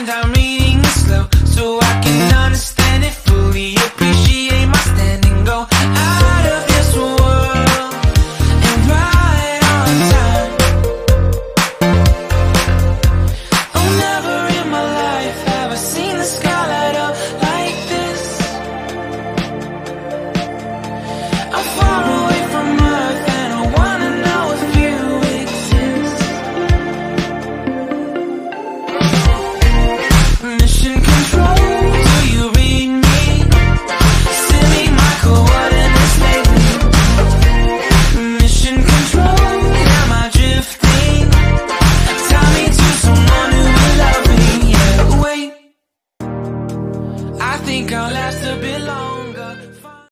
and I'm reading it slow so I can think I'll last a bit longer.